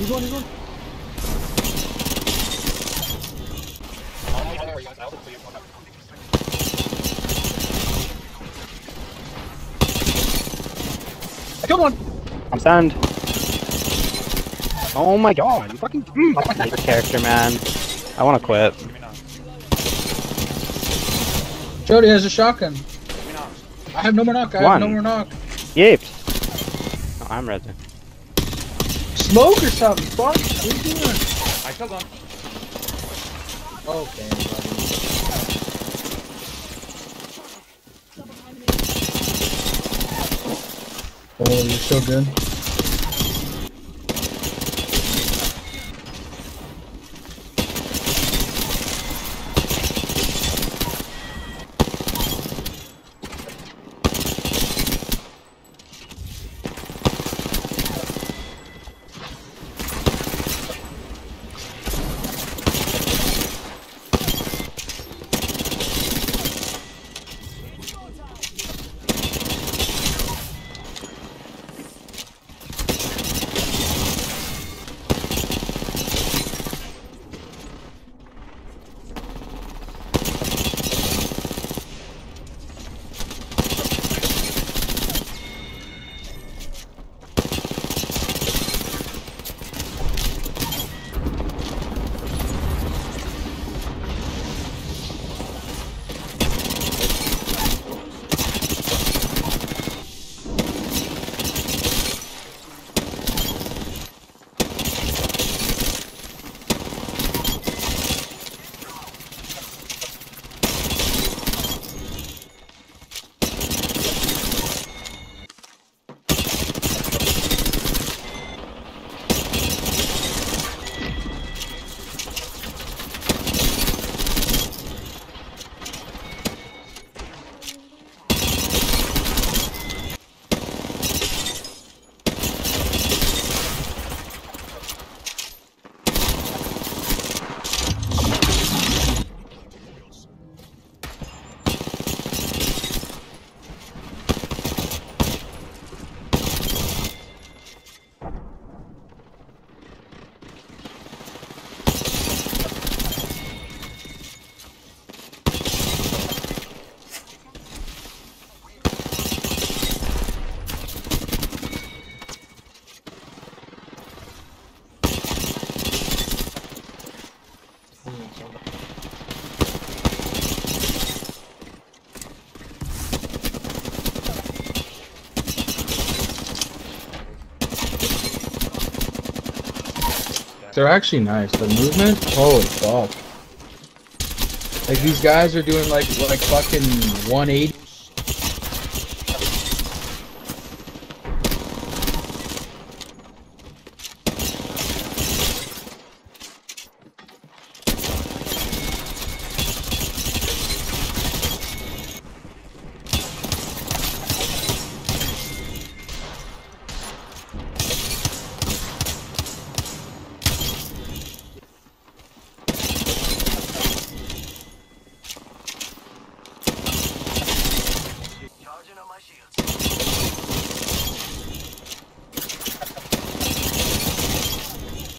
He's one, he's one. I killed one. I'm stunned. Oh my god, you fucking mm, my favorite character, man. I wanna quit. Jody has a shotgun. I have no more knock. I have no more knock. Oh, I'm resin. Smoke or something. Fuck. What are you doing? I killed one. Okay, buddy. Oh, you're so good. They're actually nice. The movement, holy fuck. Like these guys are doing like like fucking 180 on my shield.